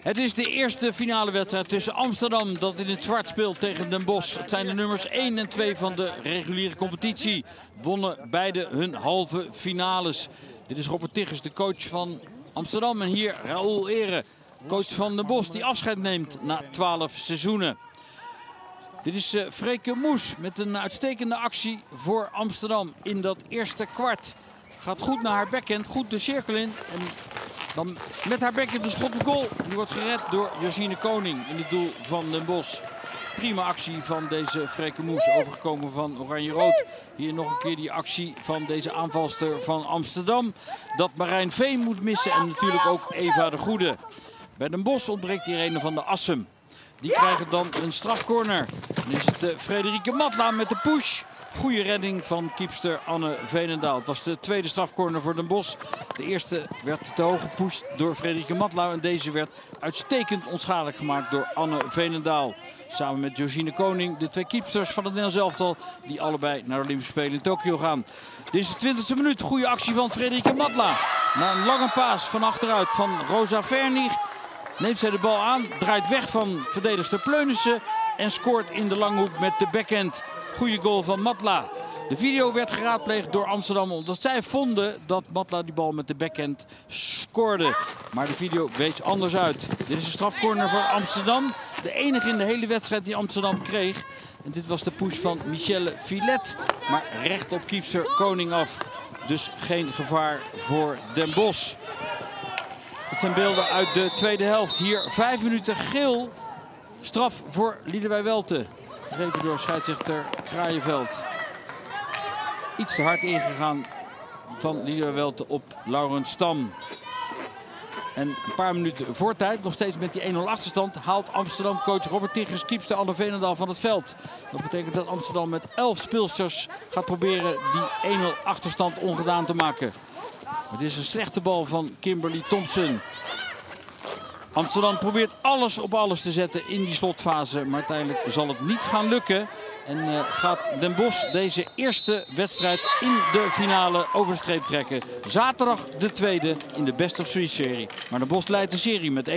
Het is de eerste finale wedstrijd tussen Amsterdam dat in het zwart speelt tegen Den Bosch. Het zijn de nummers 1 en 2 van de reguliere competitie. Wonnen beide hun halve finales. Dit is Robert Tiggers, de coach van Amsterdam. En hier Raoul Ere, coach van Den Bosch, die afscheid neemt na 12 seizoenen. Dit is uh, Freke Moes met een uitstekende actie voor Amsterdam in dat eerste kwart. Gaat goed naar haar backhand, goed de cirkel in. En dan met haar backhand de schot op goal. Die wordt gered door Josine Koning in het doel van Den Bosch. Prima actie van deze Freke Moes, overgekomen van Oranje-Rood. Hier nog een keer die actie van deze aanvalster van Amsterdam. Dat Marijn Veen moet missen en natuurlijk ook Eva de Goede. Bij Den Bosch ontbreekt hier een van de Assem. Die krijgen dan een strafcorner. Dan is het uh, Frederike Matla met de push. Goede redding van kiepster Anne Veenendaal. Het was de tweede strafcorner voor Den Bosch. De eerste werd te hoog gepusht door Frederike Matla. En deze werd uitstekend onschadelijk gemaakt door Anne Veenendaal. Samen met Josine Koning, de twee kiepsters van het Nederlands elftal. Die allebei naar de Olympische Spelen in Tokio gaan. Dit is de 20e minuut. Goede actie van Frederike Matla. Na een lange paas van achteruit van Rosa Vernig. Neemt zij de bal aan, draait weg van verdedigster Pleunissen en scoort in de langhoek met de backhand. Goede goal van Matla. De video werd geraadpleegd door Amsterdam omdat zij vonden dat Matla die bal met de backhand scoorde. Maar de video wees anders uit. Dit is een strafcorner voor Amsterdam. De enige in de hele wedstrijd die Amsterdam kreeg. En dit was de push van Michelle Filet. Maar recht op kiepster Koning af. Dus geen gevaar voor Den Bosch. Het zijn beelden uit de tweede helft. Hier vijf minuten geel. Straf voor Liedewij Welte. Gegeven door scheidsrechter Kraaienveld. Iets te hard ingegaan van Liedewij Welte op Laurens Stam. En een paar minuten voor tijd, nog steeds met die 1-0 achterstand, haalt Amsterdam coach Robert Tigges kiepste Anne Veenendaal van het veld. Dat betekent dat Amsterdam met 11 speelsters gaat proberen die 1-0 achterstand ongedaan te maken. Dit is een slechte bal van Kimberly Thompson. Amsterdam probeert alles op alles te zetten in die slotfase. Maar uiteindelijk zal het niet gaan lukken. En uh, gaat Den Bosch deze eerste wedstrijd in de finale over de streep trekken. Zaterdag de tweede in de Best of Three serie. Maar Den Bosch leidt de serie met 1-0.